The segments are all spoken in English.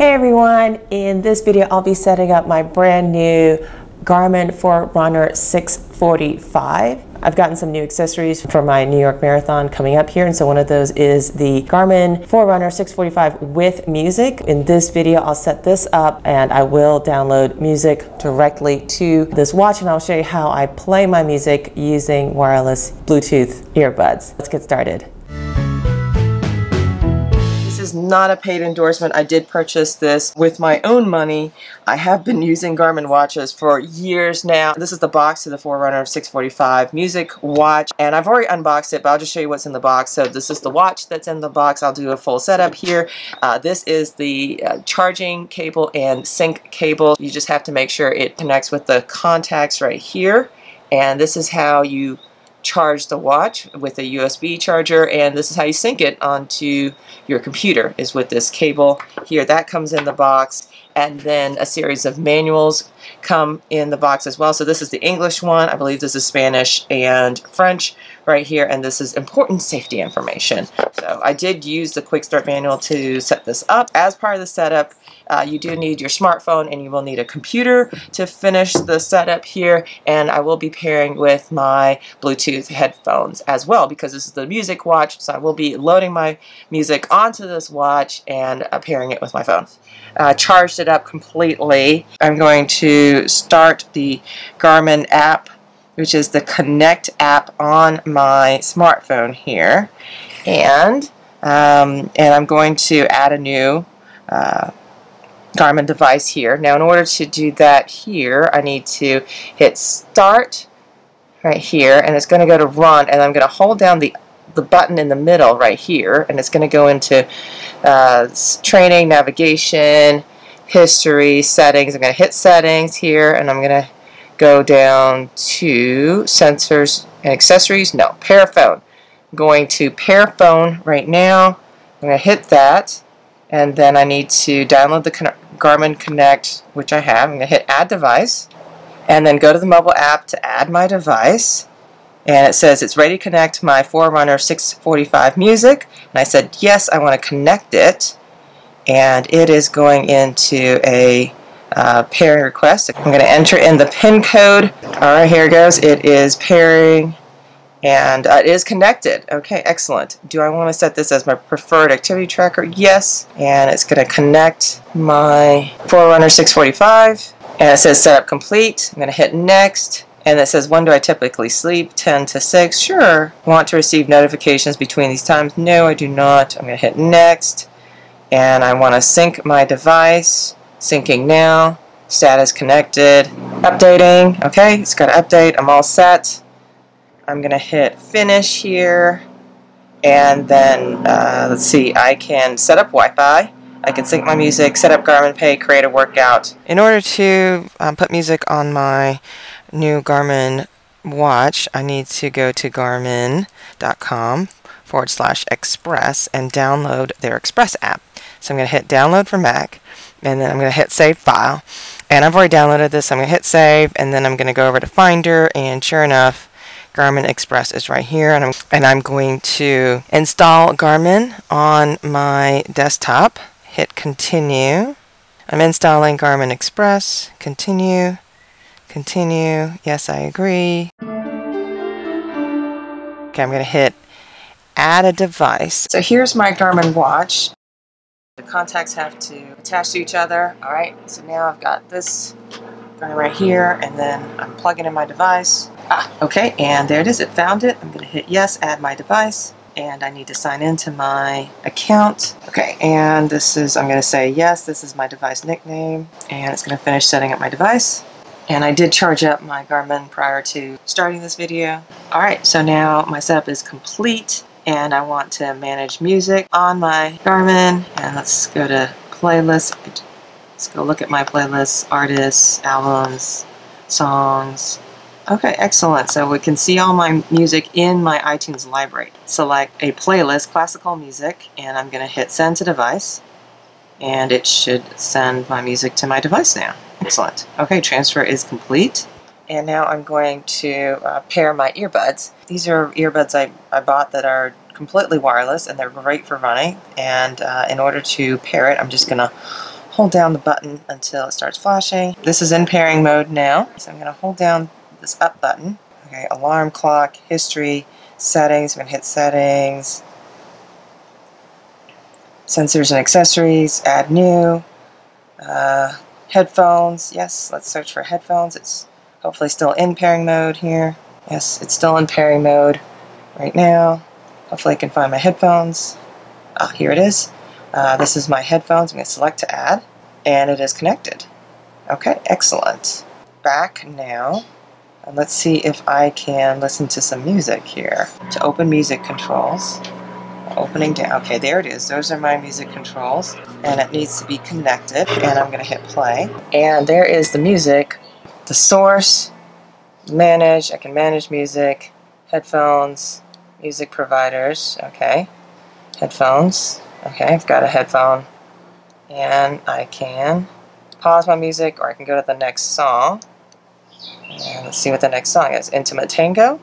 Hey everyone, in this video I'll be setting up my brand new Garmin Forerunner 645. I've gotten some new accessories for my New York Marathon coming up here, and so one of those is the Garmin Forerunner 645 with music. In this video, I'll set this up and I will download music directly to this watch, and I'll show you how I play my music using wireless Bluetooth earbuds. Let's get started is not a paid endorsement. I did purchase this with my own money. I have been using Garmin watches for years now. This is the box to the Forerunner 645 Music Watch, and I've already unboxed it, but I'll just show you what's in the box. So this is the watch that's in the box. I'll do a full setup here. Uh, this is the uh, charging cable and sync cable. You just have to make sure it connects with the contacts right here. And this is how you charge the watch with a USB charger and this is how you sync it onto your computer is with this cable here. That comes in the box and then a series of manuals come in the box as well. So this is the English one. I believe this is Spanish and French right here and this is important safety information so I did use the quick start manual to set this up. As part of the setup uh, you do need your smartphone and you will need a computer to finish the setup here. And I will be pairing with my Bluetooth headphones as well because this is the music watch. So I will be loading my music onto this watch and uh, pairing it with my phone. Uh, charged it up completely. I'm going to start the Garmin app which is the Connect app on my smartphone here and um, and I'm going to add a new uh, Garmin device here. Now in order to do that here, I need to hit start right here and it's going to go to run and I'm going to hold down the the button in the middle right here and it's going to go into uh, training, navigation, history, settings. I'm going to hit settings here and I'm going to go down to sensors and accessories. No, pair phone. I'm going to pair phone right now. I'm going to hit that and then I need to download the Garmin Connect, which I have. I'm going to hit Add Device, and then go to the mobile app to add my device. And it says it's ready to connect my Forerunner 645 music. And I said, yes, I want to connect it. And it is going into a uh, pairing request. I'm going to enter in the pin code. All right, here it goes. It is pairing and uh, it is connected. Okay, excellent. Do I want to set this as my preferred activity tracker? Yes. And it's going to connect my Forerunner 645. And it says setup complete. I'm going to hit next. And it says, when do I typically sleep? 10 to 6. Sure. Want to receive notifications between these times? No, I do not. I'm going to hit next. And I want to sync my device. Syncing now. Status connected. Updating. Okay, it's got to update. I'm all set. I'm going to hit finish here and then uh, let's see I can set up Wi-Fi I can sync my music, set up Garmin Pay, create a workout. In order to um, put music on my new Garmin watch, I need to go to garmin.com forward slash express and download their Express app. So I'm going to hit download for Mac and then I'm going to hit save file. And I've already downloaded this. I'm going to hit save and then I'm going to go over to Finder and sure enough Garmin Express is right here and I'm, and I'm going to install Garmin on my desktop. Hit continue. I'm installing Garmin Express. Continue. Continue. Yes, I agree. Okay, I'm going to hit add a device. So here's my Garmin watch. The contacts have to attach to each other. All right, so now I've got this going right here and then I'm plugging in my device. Ah, okay, and there it is. It found it. I'm going to hit yes, add my device, and I need to sign into my account. Okay, and this is, I'm going to say yes, this is my device nickname, and it's going to finish setting up my device. And I did charge up my Garmin prior to starting this video. Alright, so now my setup is complete, and I want to manage music on my Garmin. And let's go to playlists. Let's go look at my playlists, artists, albums, songs, Okay, excellent. So we can see all my music in my iTunes library. Select a playlist, classical music, and I'm going to hit send to device. And it should send my music to my device now. Excellent. Okay, transfer is complete. And now I'm going to uh, pair my earbuds. These are earbuds I, I bought that are completely wireless and they're great for running. And uh, in order to pair it, I'm just going to hold down the button until it starts flashing. This is in pairing mode now, so I'm going to hold down this up button. Okay, alarm clock, history, settings. I'm to hit settings, sensors and accessories, add new, uh, headphones. Yes, let's search for headphones. It's hopefully still in pairing mode here. Yes, it's still in pairing mode right now. Hopefully I can find my headphones. Ah, here it is. Uh, this is my headphones. I'm going to select to add, and it is connected. Okay, excellent. Back now, and let's see if I can listen to some music here. To open music controls, opening down. Okay, there it is. Those are my music controls, and it needs to be connected, and I'm going to hit play. And there is the music, the source, manage, I can manage music, headphones, music providers, okay, headphones, okay, I've got a headphone, and I can pause my music, or I can go to the next song, and let's see what the next song is, Intimate Tango,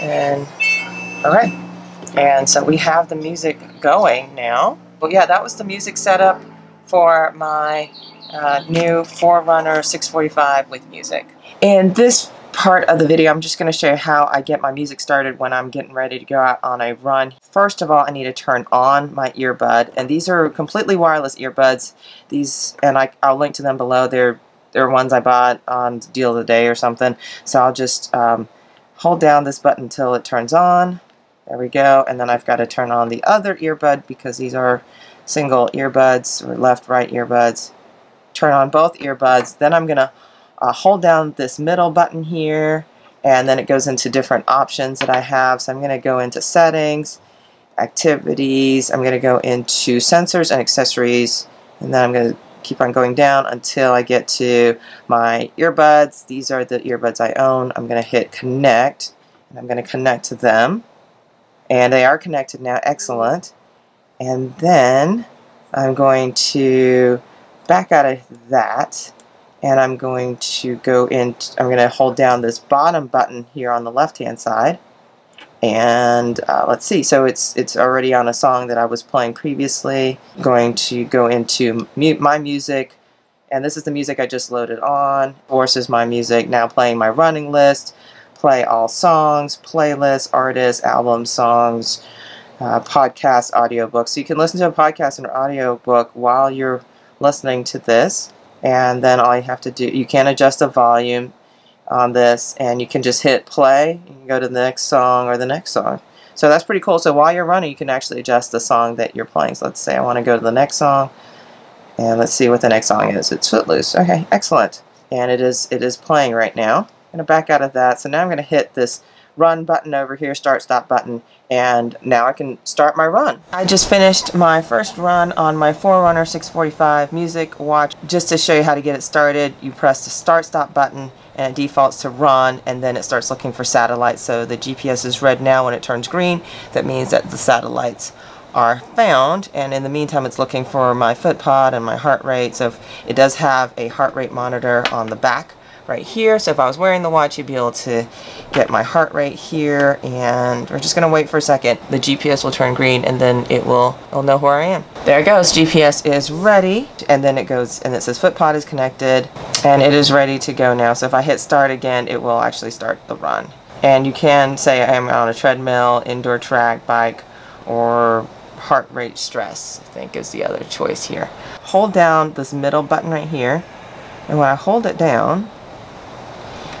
and, alright, and so we have the music going now, well yeah, that was the music setup for my uh, new Forerunner 645 with music. In this part of the video, I'm just going to show you how I get my music started when I'm getting ready to go out on a run. First of all, I need to turn on my earbud, and these are completely wireless earbuds. These, and I, I'll link to them below. They're they're ones I bought on deal of the day or something. So I'll just um, hold down this button until it turns on. There we go. And then I've got to turn on the other earbud because these are single earbuds or left-right earbuds. Turn on both earbuds. Then I'm going to uh, hold down this middle button here and then it goes into different options that I have. So I'm going to go into settings, activities, I'm going to go into sensors and accessories and then I'm going to keep on going down until I get to my earbuds. These are the earbuds I own. I'm going to hit connect and I'm going to connect to them and they are connected now. Excellent. And then I'm going to back out of that and I'm going to go in, I'm going to hold down this bottom button here on the left hand side and uh, let's see so it's it's already on a song that I was playing previously going to go into my music. And this is the music I just loaded on. Forces my music now playing my running list play all songs playlist artists albums songs uh, podcast audiobooks. So you can listen to a podcast and audiobook while you're listening to this. And then all you have to do, you can adjust the volume on this and you can just hit play, can go to the next song or the next song. So that's pretty cool. So while you're running, you can actually adjust the song that you're playing. So let's say I want to go to the next song, and let's see what the next song is. It's Footloose. Okay, excellent. And it is it is playing right now. I'm to back out of that. So now I'm going to hit this run button over here, start stop button, and now I can start my run. I just finished my first run on my Forerunner 645 music watch. Just to show you how to get it started, you press the start stop button and it defaults to run and then it starts looking for satellites. So the GPS is red now when it turns green. That means that the satellites are found and in the meantime it's looking for my foot pod and my heart rate so it does have a heart rate monitor on the back right here. So if I was wearing the watch, you'd be able to get my heart rate here. And we're just going to wait for a second. The GPS will turn green and then it will it'll know where I am. There it goes. GPS is ready. And then it goes and it says footpod is connected and it is ready to go now. So if I hit start again, it will actually start the run. And you can say I'm on a treadmill, indoor track, bike, or heart rate stress, I think is the other choice here. Hold down this middle button right here. And when I hold it down,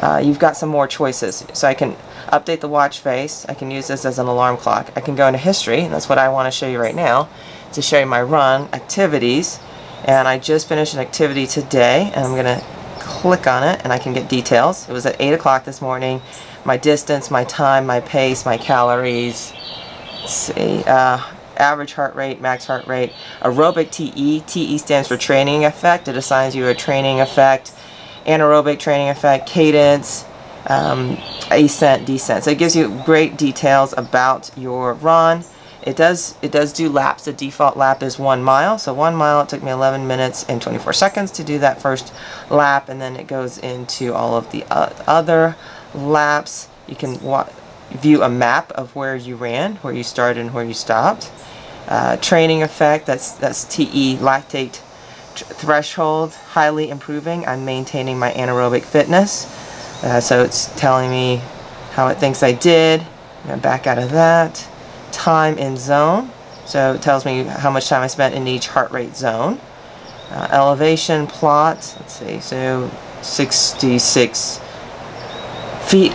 uh, you've got some more choices. So I can update the watch face. I can use this as an alarm clock. I can go into history, and that's what I want to show you right now, to show you my run activities. And I just finished an activity today, and I'm going to click on it, and I can get details. It was at 8 o'clock this morning. My distance, my time, my pace, my calories. Let's see. Uh, average heart rate, max heart rate, aerobic TE. TE stands for training effect. It assigns you a training effect anaerobic training effect, cadence, um, ascent, descent. So it gives you great details about your run. It does it does do laps. The default lap is one mile. So one mile, it took me 11 minutes and 24 seconds to do that first lap. And then it goes into all of the uh, other laps. You can view a map of where you ran, where you started and where you stopped. uh, training effect, that's, that's TE, lactate threshold, highly improving. I'm maintaining my anaerobic fitness. Uh, so it's telling me how it thinks I did. I'm going to back out of that. Time in zone. So it tells me how much time I spent in each heart rate zone. Uh, elevation plot, let's see, so 66 feet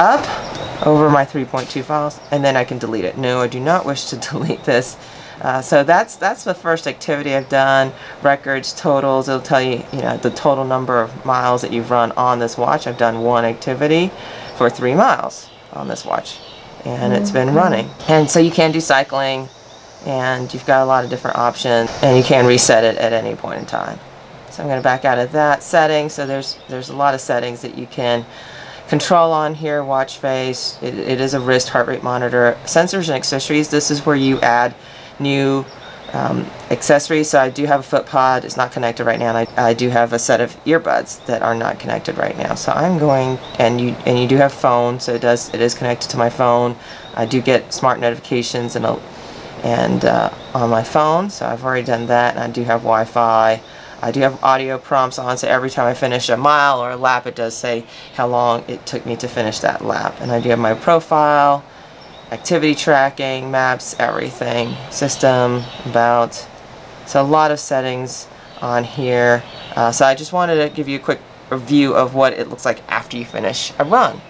up over my 3.2 files, and then I can delete it. No, I do not wish to delete this. Uh, so that's that's the first activity I've done. Records, totals, it'll tell you, you know, the total number of miles that you've run on this watch. I've done one activity for three miles on this watch. And it's been mm-hmm. running. And so you can do cycling, and you've got a lot of different options, and you can reset it at any point in time. So I'm going to back out of that setting. So there's there's a lot of settings that you can control on here, watch face. It, it is a wrist heart rate monitor. Sensors and accessories, this is where you add new um, accessories. So I do have a foot pod. It's not connected right now. And I, I do have a set of earbuds that are not connected right now. So I'm going, and you and you do have phone. So it does. It is connected to my phone. I do get smart notifications and a, and uh, on my phone. So I've already done that. And I do have Wi-Fi. I do have audio prompts on, so every time I finish a mile or a lap, it does say how long it took me to finish that lap. And I do have my profile, activity tracking, maps, everything, system, about. So a lot of settings on here. Uh, so I just wanted to give you a quick review of what it looks like after you finish a run.